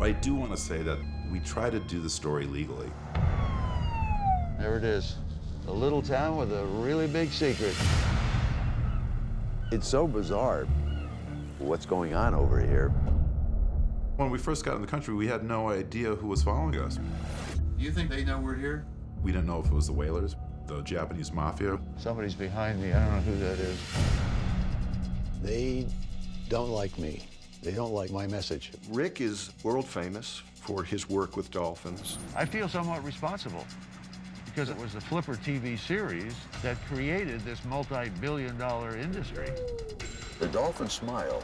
But I do want to say that we try to do the story legally. There it is. A little town with a really big secret. It's so bizarre what's going on over here. When we first got in the country, we had no idea who was following us. Do you think they know we're here? We didn't know if it was the whalers, the Japanese mafia. Somebody's behind me. I don't know who that is. They don't like me. They don't like my message. Rick is world famous for his work with dolphins. I feel somewhat responsible because it was the Flipper TV series that created this multi-billion dollar industry. The dolphin smile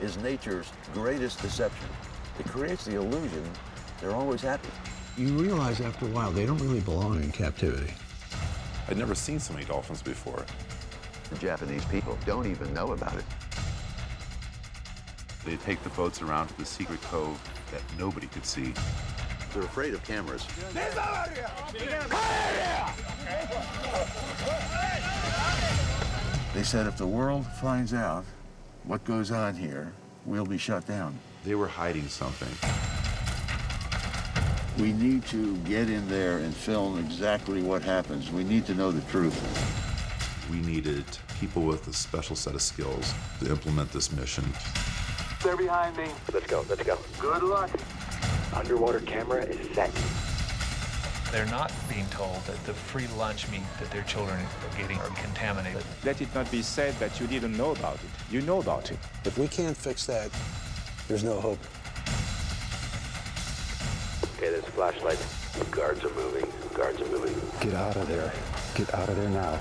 is nature's greatest deception. It creates the illusion they're always happy. You realize after a while they don't really belong in captivity. I'd never seen so many dolphins before. The Japanese people don't even know about it. They take the boats around to the secret cove that nobody could see. They're afraid of cameras. They said if the world finds out what goes on here, we'll be shut down. They were hiding something. We need to get in there and film exactly what happens. We need to know the truth. We needed people with a special set of skills to implement this mission. They're behind me. Let's go, let's go. Good luck. Underwater camera is set. They're not being told that the free lunch meat that their children are getting are contaminated. Let it not be said that you didn't know about it. You know about it. If we can't fix that, there's no hope. Okay, there's flashlights. Guards are moving. Guards are moving. Get out of there. Get out of there now.